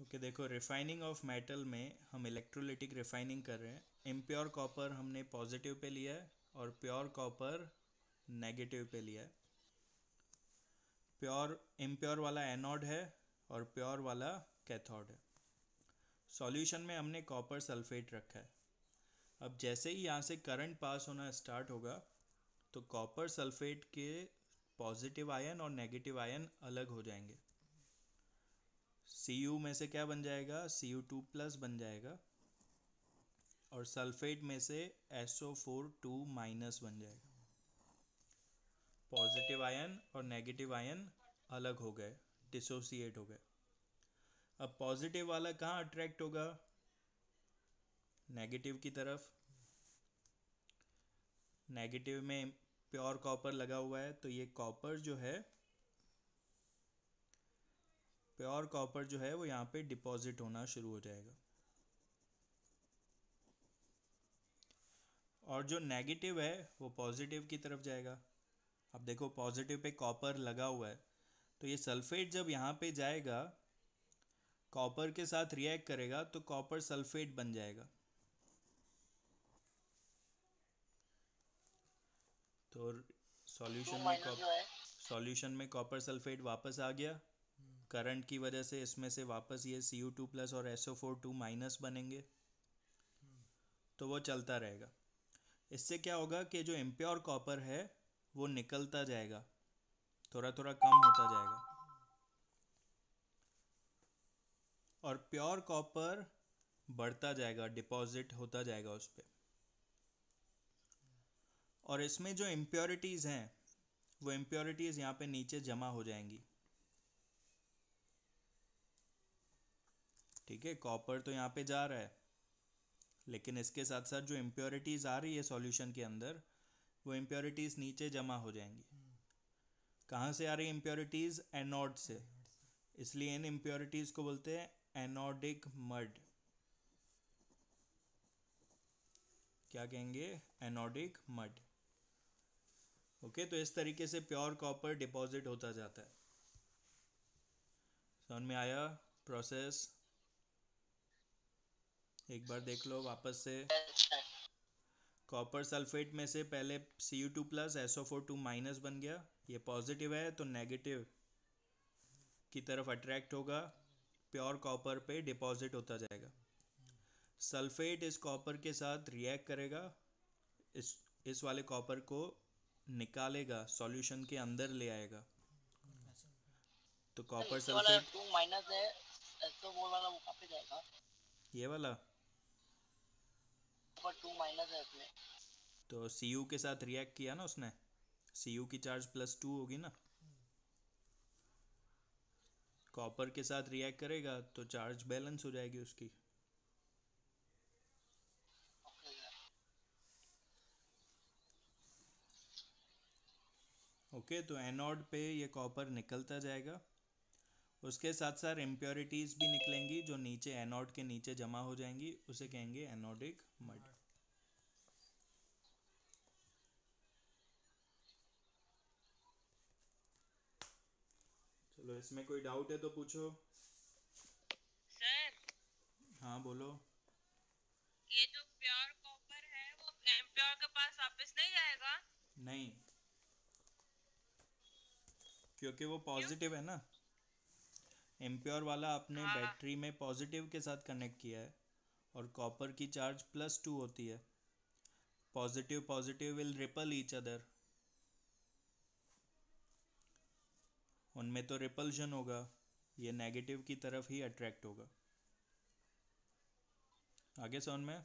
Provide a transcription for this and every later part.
Okay okay, देखो refining of metal में हम इलेक्ट्रोलिटिक रिफाइनिंग कर रहे हैं। इम्प्योर कॉपर हमने पॉजिटिव पे लिया है और प्योर कॉपर नेगेटिव पे लिया है। प्योर इम्प्योर वाला एनोड है और प्योर वाला कैथोड है। सॉल्यूशन में हमने कॉपर सल्फेट रखा है। अब जैसे ही यहाँ से करंट पास होना स्टार्ट होगा तो कॉपर सल्फेट के पॉजिटिव आयन और नेगेटिव आयन अलग हो जाएँगे। सी यू में से क्या बन जाएगा? सी यू टू प्लस बन जाएगा। और सल्फेट में से S O four two minus बन जाएगा। पॉजिटिव आयन और नेगेटिव आयन अलग हो गए डिसोसिएट हो गए। अब पॉजिटिव वाला कहाँ अट्रैक्ट होगा? नेगेटिव की तरफ़। नेगेटिव में प्योर कॉपर लगा हुआ है तो ये कॉपर जो है प्योर कॉपर जो है वो यहाँ पे डिपॉजिट होना शुरू हो जाएगा। और जो नेगेटिव है वो पॉजिटिव की तरफ़ जाएगा। अब देखो पॉजिटिव पे कॉपर लगा हुआ है तो ये सल्फेट जब यहाँ पे जाएगा कॉपर के साथ रिएक्ट करेगा तो कॉपर सल्फेट बन जाएगा। तो सॉल्यूशन में सॉल्यूशन में कॉपर सल्फेट वापस आ गया। करंट की वजह से इसमें से वापस ये सी यू टू प्लस और S O four two minus बनेंगे। तो वो चलता रहेगा। इससे क्या होगा कि जो इम्प्योर कॉपर है, वो निकलता जाएगा। थोड़ा थोड़ा कम होता जाएगा। और प्योर कॉपर बढ़ता जाएगा डिपॉजिट होता जाएगा उस पर और इसमें जो इम्प्योरिटीज़ हैं, वो इम्प्योरिटीज़ यहाँ पे नीचे जमा हो जाएँगी। ठीक है कॉपर तो यहाँ पे जा रहा है, लेकिन इसके साथ साथ जो इम्प्योरिटीज़ आ रही है सॉल्यूशन के अंदर, वो इम्प्योरिटीज़ नीचे जमा हो जाएँगी। कहाँ से आ रही इम्प्योरिटीज़ एनोड से। इसलिए इन इम्प्योरिटीज़ को बोलते हैं एनोडिक मड क्या कहेंगे? एनोडिक मड ओके तो इस तरीके से प्योर कॉपर डिपॉजिट होता जाता है। समझ में आया? प्रोसेस एक बार देख लो वापस से। कॉपर सल्फेट में से पहले C U two plus S O four two minus बन गया। ये पॉजिटिव है तो नेगेटिव की तरफ़ अट्रैक्ट होगा। प्योर कॉपर पे डिपॉजिट होता जाएगा। सल्फेट इस कॉपर के साथ रिएक्ट करेगा। इस इस वाले कॉपर को निकालेगा सॉल्यूशन के अंदर ले आएगा। तो कॉपर सल्फेट टू माइनस है तो वो वाला वो जाएगा? ये वाला। टू माइनस है इसमें। तो सी यू के साथ रिएक्ट किया ना उसने? सी यू की चार्ज प्लस टू होगी ना? कॉपर के साथ रिएक्ट करेगा तो चार्ज बैलेंस हो जाएगी उसकी। ओके okay, तो एनोड पे ये कॉपर निकलता जाएगा। उसके साथ साथ इम्प्योरिटीज़ भी निकलेंगी जो नीचे एनोड के नीचे जमा हो जाएँगी उसे कहेंगे एनोडिक मड चलो इसमें कोई डाउट है तो पूछो। सर हाँ बोलो। ये जो प्योर कॉपर है वो इम्प्योर के पास वापस नहीं जाएगा नहीं। क्योंकि वो पॉजिटिव है ना। एम्प्योर वाला आपने हाँ। बैटरी में पॉजिटिव के साथ कनेक्ट किया है और कॉपर की चार्ज प्लस टू होती है। Positive positive will repel each other उनमें तो रिपल्शन होगा ये नेगेटिव की तरफ़ ही अट्रैक्ट होगा। आगे समझ में?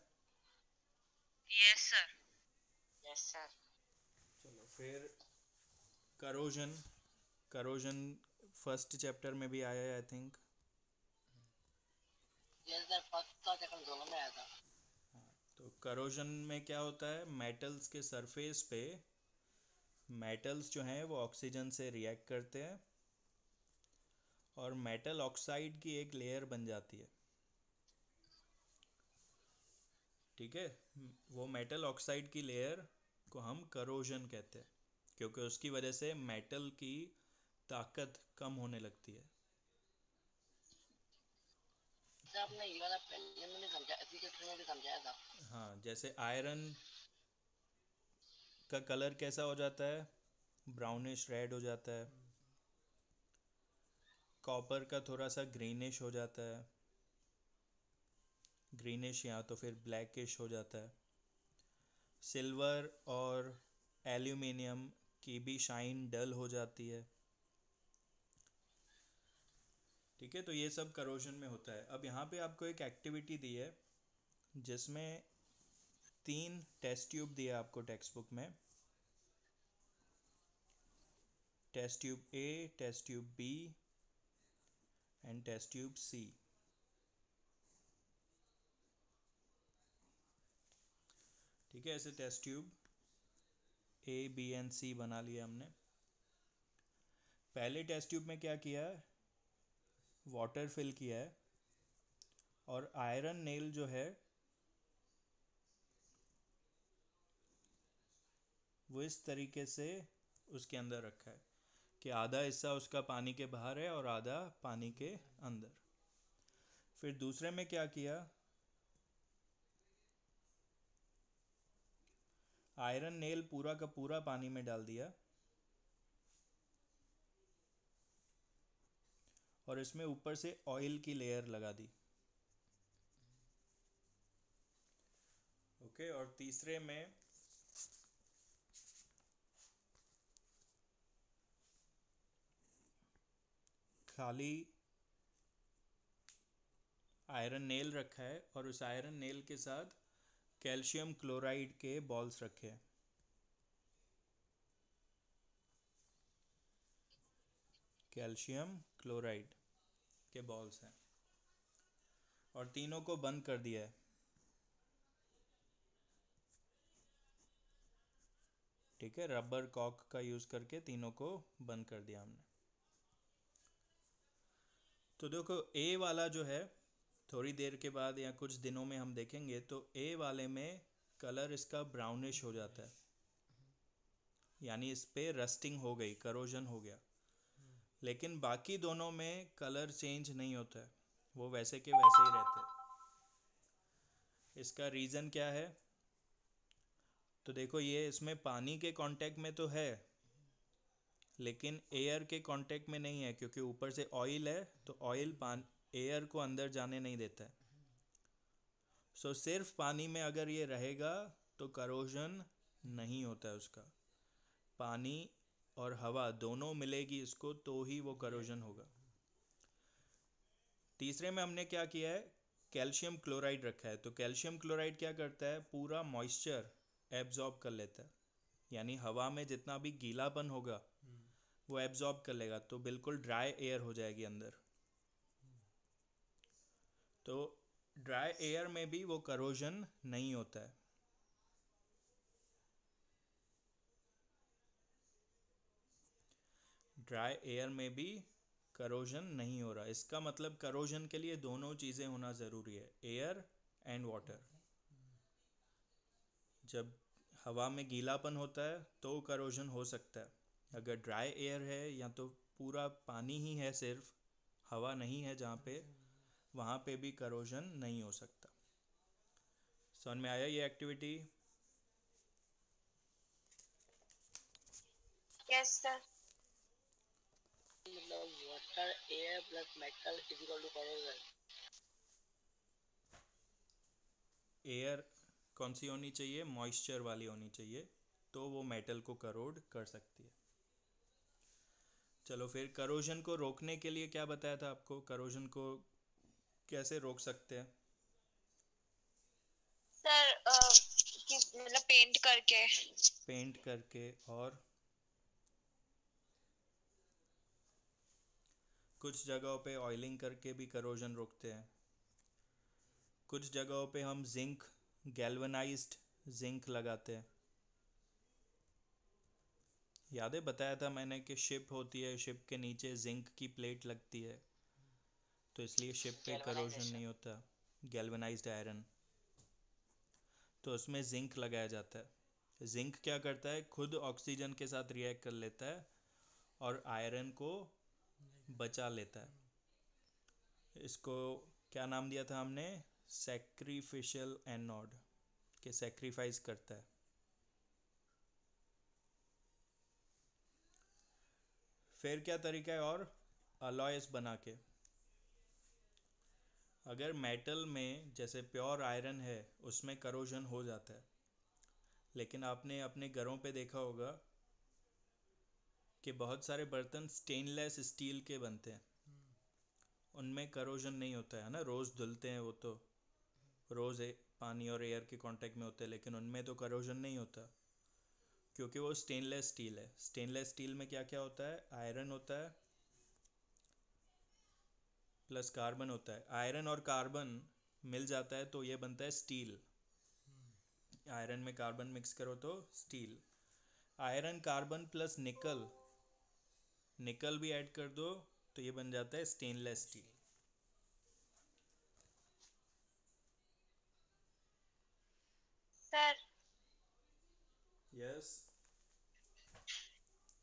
यस सर यस सर चलो फिर करोजन करोजन फ़र्स्ट चैप्टर में भी आया है I think yes sir first था सेकंड दोनों में आया था। तो करोजन में क्या होता है? मेटल्स के सरफेस पे मेटल्स जो हैं वो ऑक्सीजन से रिएक्ट करते हैं। और मेटल ऑक्साइड की एक लेयर बन जाती है। ठीक है? वो मेटल ऑक्साइड की लेयर को हम करोजन कहते हैं क्योंकि उसकी वजह से मेटल की ताकत कम होने लगती है। आपने ये वाला पहले में समझा इसी में भी समझाया था। हाँ जैसे आयरन का कलर कैसा हो जाता है? ब्राउनिश रेड हो जाता है। कॉपर का थोड़ा सा ग्रीनिश हो जाता है। ग्रीनिश या तो फिर ब्लैकिश हो जाता है। सिल्वर और एल्यूमिनियम की भी शाइन डल हो जाती है। ठीक है तो ये सब करोशन में होता है। अब यहाँ पे आपको एक एक्टिविटी दी है, जिसमें तीन टेस्ट ट्यूब दिया आपको टेक्स्ट बुक में। Test tube A test tube B and test tube C ठीक है, ऐसे test tube A B and C बना लिया हमने। पहले टेस्ट ट्यूब में क्या किया है? वाटर फिल किया है। और आयरन नेल जो है, वो इस तरीके से उसके अंदर रखा है। कि आधा हिस्सा उसका पानी के बाहर है और आधा पानी के अंदर। फिर दूसरे में क्या किया? आयरन नेल पूरा का पूरा पानी में डाल दिया और इसमें ऊपर से ऑयल की लेयर लगा दी। ओके, और तीसरे में खाली आयरन नेल रखा है और उस आयरन नेल के साथ कैल्शियम क्लोराइड के बॉल्स रखे हैं। कैल्शियम क्लोराइड के बॉल्स हैं। और तीनों को बंद कर दिया है। ठीक है रबर कॉक का यूज़ करके तीनों को बंद कर दिया हमने। तो देखो ए वाला जो है, थोड़ी देर के बाद या कुछ दिनों में हम देखेंगे तो ए वाले में कलर इसका ब्राउनिश हो जाता है। यानी इस पर रस्टिंग हो गई करोजन हो गया। लेकिन बाकी दोनों में कलर चेंज नहीं होता है। वो वैसे के वैसे ही रहते हैं। इसका रीज़न क्या है? तो देखो, ये इसमें पानी के कांटेक्ट में तो है लेकिन एयर के कांटेक्ट में नहीं है क्योंकि ऊपर से ऑयल है तो ऑयल पान एयर को अंदर जाने नहीं देता है। सो so, सिर्फ़ पानी में अगर ये रहेगा तो करोजन नहीं होता है उसका। पानी और हवा दोनों मिलेगी इसको तो ही वो करोजन होगा। तीसरे में हमने क्या किया है? कैल्शियम क्लोराइड रखा है। तो कैल्शियम क्लोराइड क्या करता है? पूरा मॉइस्चर एब्जॉर्ब कर लेता है। यानी हवा में जितना भी गीलापन होगा वो एब्जॉर्ब कर लेगा तो बिल्कुल ड्राई एयर हो जाएगी अंदर। तो ड्राई एयर में भी वो करोजन नहीं होता है। ड्राई एयर में भी करोजन नहीं हो रहा। इसका मतलब करोजन के लिए दोनों चीज़ें होना ज़रूरी है एयर एंड वाटर जब हवा में गीलापन होता है तो करोजन हो सकता है। अगर ड्राई एयर है या तो पूरा पानी ही है सिर्फ़ हवा नहीं है जहाँ पे वहाँ पे भी करोजन नहीं हो सकता। समझ में आया ये एक्टिविटी यस सर मतलब water air plus metal is equal to corrosion air कौन सी होनी चाहिए? मॉइस्चर वाली होनी चाहिए तो वो मेटल को करोड कर सकती है। चलो फिर करोजन को रोकने के लिए क्या बताया था आपको? करोजन को कैसे रोक सकते हैं? सर मतलब पेंट करके। पेंट करके और कुछ जगहों पे ऑयलिंग करके भी करोजन रोकते हैं। कुछ जगहों पे हम जिंक गैल्वनाइज्ड जिंक लगाते हैं। याद है बताया था मैंने कि शिप होती है शिप के नीचे जिंक की प्लेट लगती है। तो इसलिए शिप पे करोजन नहीं होता। गैल्वनाइज्ड आयरन तो उसमें जिंक लगाया जाता है। जिंक क्या करता है? खुद ऑक्सीजन के साथ रिएक्ट कर लेता है और आयरन को बचा लेता है। इसको क्या नाम दिया था हमने? सेक्रीफिशियल एनोड के सेक्रीफाइस करता है। फिर क्या तरीका है और अलॉयस बना के? अगर मेटल में जैसे प्योर आयरन है, उसमें करोजन हो जाता है। लेकिन आपने अपने घरों पे देखा होगा कि बहुत सारे बर्तन स्टेनलेस स्टील के बनते हैं। उनमें करोजन नहीं होता है ना? रोज़ धुलते हैं वो तो। रोज़ पानी और एयर के कांटेक्ट में होते हैं, लेकिन उनमें तो करोजन नहीं होता। क्योंकि वो स्टेनलेस स्टील है। स्टेनलेस स्टील में क्या क्या होता है? आयरन होता है प्लस कार्बन होता है। आयरन और कार्बन मिल जाता है तो ये बनता है स्टील आयरन में कार्बन मिक्स करो तो स्टील आयरन कार्बन प्लस निकल निकल भी ऐड कर दो तो ये बन जाता है stainless steel sir yes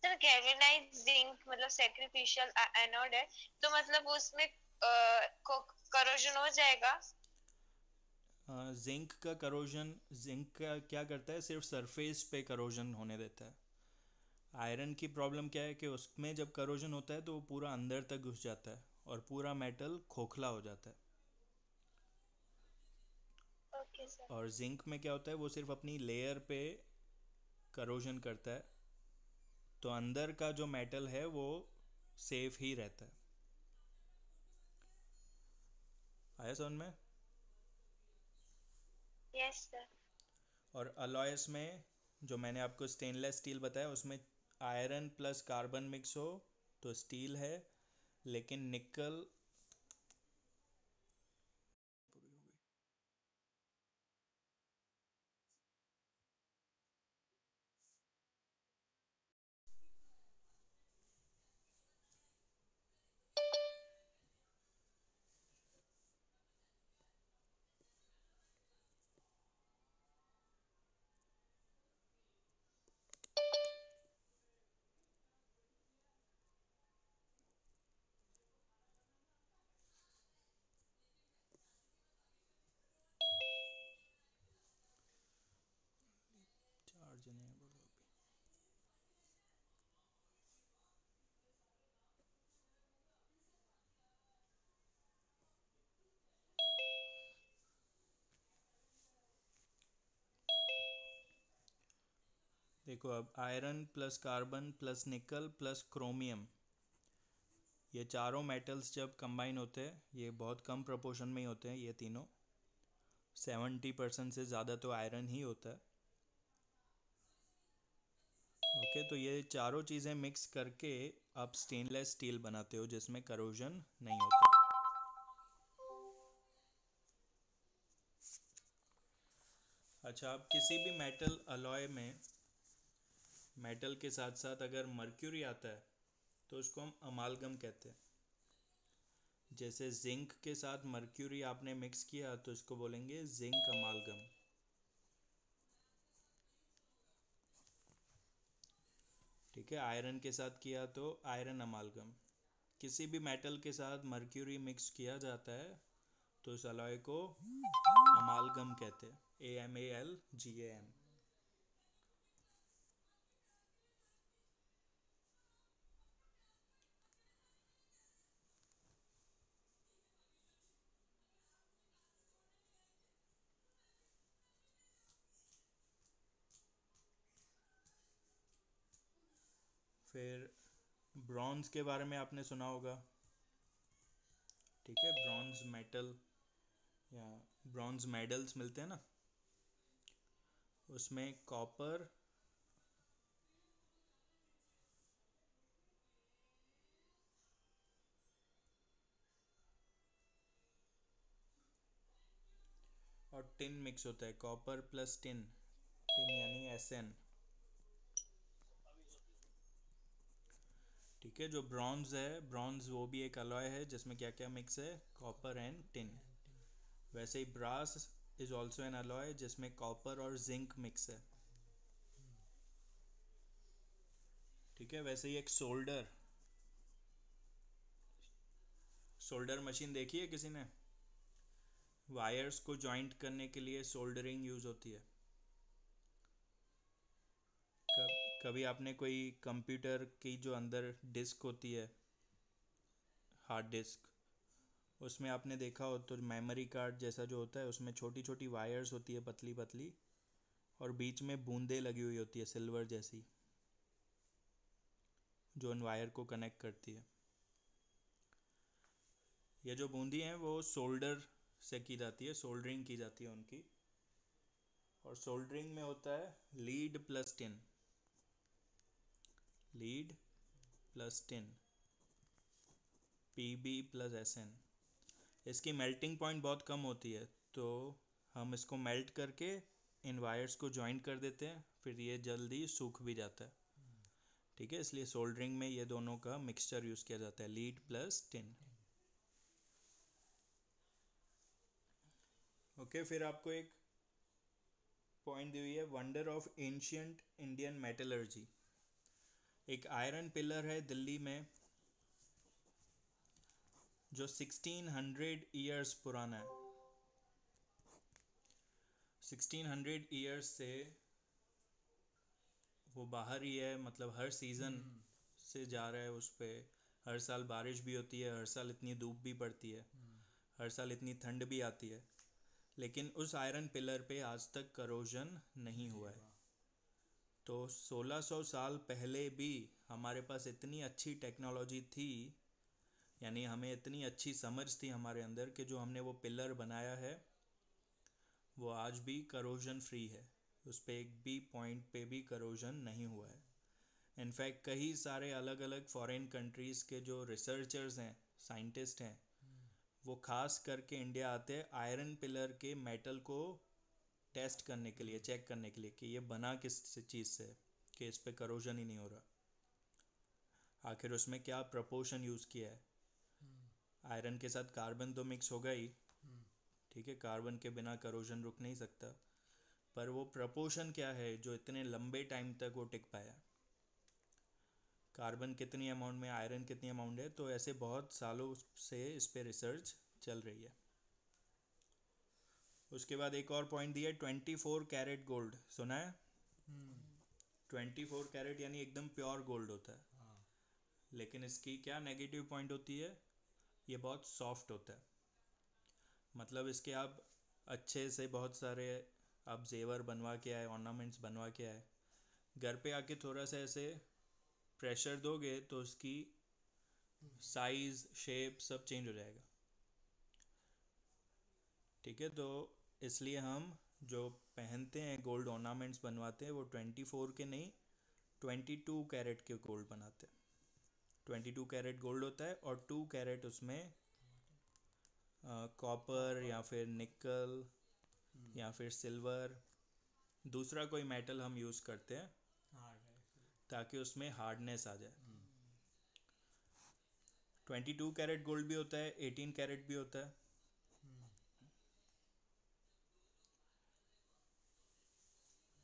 sir galvanize zinc मतलब सैक्रिफिशियल एनोड है तो मतलब उसमें करोजन हो जाएगा? जिंक का करोजन जिंक का क्या करता है? सिर्फ़ सरफेस पे करोजन होने देता है। आयरन की प्रॉब्लम क्या है कि उसमें जब करोजन होता है तो वो पूरा अंदर तक घुस जाता है और पूरा मेटल खोखला हो जाता है। सर और जिंक में क्या होता है? वो सिर्फ़ अपनी लेयर पे करोजन करता है तो अंदर का जो मेटल है वो सेफ़ ही रहता है। आया समझ में? यस सर और अलॉयस में जो मैंने आपको स्टेनलेस स्टील बताया उसमें आयरन प्लस कार्बन मिक्स हो तो स्टील है लेकिन निकल चार्ज नहीं है बोलो अभी देखो अब iron plus carbon plus nickel plus chromium ये चारों मेटल्स जब कंबाइन होते हैं ये बहुत कम प्रोपोर्शन में ही होते हैं ये तीनों। सेवेंटी परसेंट से ज़्यादा तो आयरन ही होता है। ओके okay, तो ये चारों चीज़ें मिक्स करके आप स्टेनलेस स्टील बनाते हो जिसमें करोजन नहीं होता। अच्छा आप किसी भी मेटल अलॉय में मेटल के साथ साथ अगर मर्क्यूरी आता है तो उसको हम अमालगम कहते हैं। जैसे जिंक के साथ मर्क्यूरी आपने मिक्स किया तो इसको बोलेंगे जिंक अमालगम। ठीक है, आयरन के साथ किया तो आयरन अमालगम। किसी भी मेटल के साथ मर्क्यूरी मिक्स किया जाता है तो उस अलॉय को अमालगम कहते हैं। A M A L G A M फिर ब्रॉन्ज के बारे में आपने सुना होगा। ठीक है, ब्रॉन्ज मेटल या ब्रॉन्ज मेडल्स मिलते हैं ना। उसमें कॉपर, और टिन मिक्स होता है, कॉपर प्लस टिन। टिन यानी एस एन। ठीक है, जो ब्रॉन्ज है ब्रॉन्ज वो भी एक अलॉय है, जिसमें क्या क्या मिक्स है? कॉपर एंड टिन वैसे ही brass is also an alloy जिसमें कॉपर और जिंक मिक्स है। ठीक है, वैसे ही एक सोल्डर सोल्डर मशीन देखी है किसी ने? वायर्स को जॉइंट करने के लिए सोल्डरिंग यूज़ होती है। कभी आपने कोई कंप्यूटर की जो अंदर डिस्क होती है, हार्ड डिस्क, उसमें आपने देखा हो तो मेमोरी कार्ड जैसा जो होता है, उसमें छोटी छोटी वायर्स होती है पतली पतली और बीच में बूंदे लगी हुई होती है, सिल्वर जैसी, जो उन वायर को कनेक्ट करती है। ये जो बूंदी हैं, वो सोल्डर से की जाती है, सोल्डरिंग की जाती है उनकी और सोल्डरिंग में होता है lead plus tin. Lead plus tin P B plus S N इसकी मेल्टिंग पॉइंट बहुत कम होती है तो हम इसको मेल्ट करके इन वायर्स को ज्वाइन कर देते हैं, फिर ये जल्दी सूख भी जाता है। ठीक है, इसलिए सोल्डरिंग में ये दोनों का मिक्सचर यूज़ किया जाता है लीड प्लस टिन ओके फिर आपको एक पॉइंट दी हुई है wonder of ancient Indian metallurgy एक आयरन पिलर है दिल्ली में जो 1600 ईयर्स पुराना है। 1600 ईयर्स से वो बाहर ही है मतलब हर सीज़न से जा रहा है उस पर हर साल बारिश भी होती है हर साल इतनी धूप भी पड़ती है हर साल इतनी ठंड भी आती है। लेकिन उस आयरन पिलर पे आज तक करोजन नहीं हुआ है। तो 1600 साल पहले भी हमारे पास इतनी अच्छी टेक्नोलॉजी थी, यानी हमें इतनी अच्छी समझ थी हमारे अंदर कि जो हमने वो पिलर बनाया है, वो आज भी करोजन फ्री है। उस पर एक भी पॉइंट पे भी करोजन नहीं हुआ है। इनफैक्ट कई सारे अलग अलग फॉरेन कंट्रीज़ के जो रिसर्चर्स हैं साइंटिस्ट हैं, वो खास करके इंडिया आते हैं आयरन पिलर के मेटल को टेस्ट करने के लिए चेक करने के लिए कि ये बना किस चीज़ से कि इस पर करोजन ही नहीं हो रहा। आखिर उसमें क्या प्रपोर्शन यूज़ किया है? आयरन के साथ कार्बन तो मिक्स होगा ही। ठीक है कार्बन के बिना करोजन रुक नहीं सकता। पर वो प्रपोर्शन क्या है जो इतने लंबे टाइम तक वो टिक पाया? कार्बन कितनी अमाउंट में आयरन कितनी अमाउंट है तो ऐसे बहुत सालों से इस पर रिसर्च चल रही है। उसके बाद एक और पॉइंट दिया ट्वेंटी फोर कैरेट गोल्ड सुना है? ट्वेंटी फोर कैरेट यानी एकदम प्योर गोल्ड होता है। हाँ। लेकिन इसकी क्या नेगेटिव पॉइंट होती है? ये बहुत सॉफ्ट होता है। मतलब इसके आप अच्छे से बहुत सारे आप जेवर बनवा के आए ऑर्नामेंट्स बनवा के आए। घर पे आके थोड़ा सा ऐसे प्रेशर दोगे तो उसकी साइज़ शेप सब चेंज हो जाएगा। ठीक है? तो इसलिए हम जो पहनते हैं गोल्ड ऑर्नामेंट्स बनवाते हैं वो ट्वेंटी फोर के नहीं ट्वेंटी टू कैरेट के गोल्ड बनाते हैं। ट्वेंटी टू कैरेट गोल्ड होता है और टू कैरेट उसमें कॉपर या फिर निकल या फिर सिल्वर दूसरा कोई मेटल हम यूज़ करते हैं ताकि उसमें हार्डनेस आ जाए। ट्वेंटी टू कैरेट गोल्ड भी होता है एटीन कैरेट भी होता है।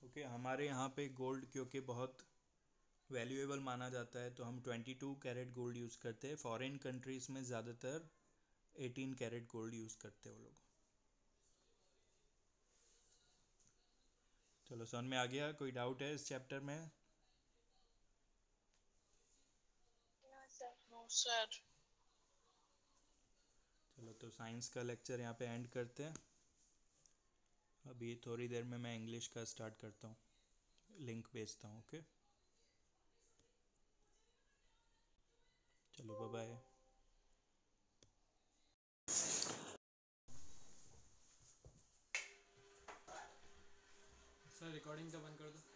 ओके okay, हमारे यहाँ पे गोल्ड क्योंकि बहुत वैल्यूएबल माना जाता है तो हम 22 कैरेट गोल्ड यूज़ करते हैं। फॉरेन कंट्रीज़ में ज़्यादातर 18 कैरेट गोल्ड यूज़ करते हैं वो लोग। चलो समझ में आ गया? कोई डाउट है इस चैप्टर में? सर चलो तो साइंस का लेक्चर यहाँ पे एंड करते हैं। अभी थोड़ी देर में मैं इंग्लिश का स्टार्ट करता हूँ। लिंक भेजता हूँ ओके? चलो बाय सर रिकॉर्डिंग का बंद कर दो।